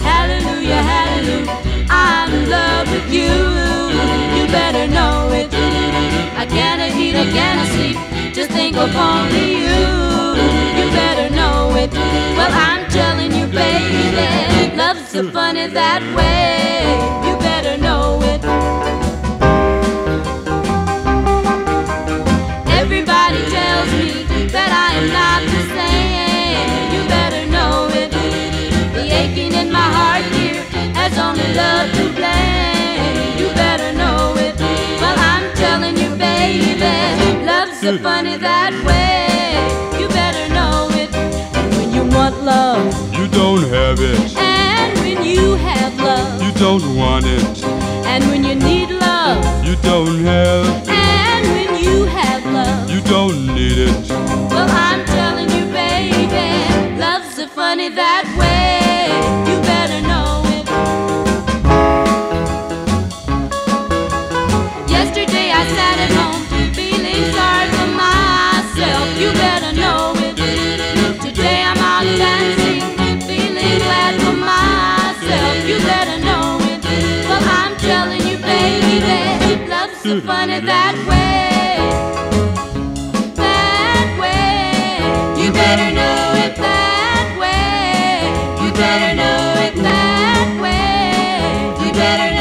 Hallelujah, hallelujah, I'm in love with you. You better know it. I cannot eat, I cannot sleep, just think of only you. You better know it. Well, I'm telling you, baby, love's so funny that way. Has only love to blame. You better know it. Well, I'm telling you, baby, love's so funny that way. You better know it. And when you want love, You don't have it, and when you have love, you don't want it, and when you need love, you don't have, so funny that way. That way. You better know it that way. You better know it that way. You better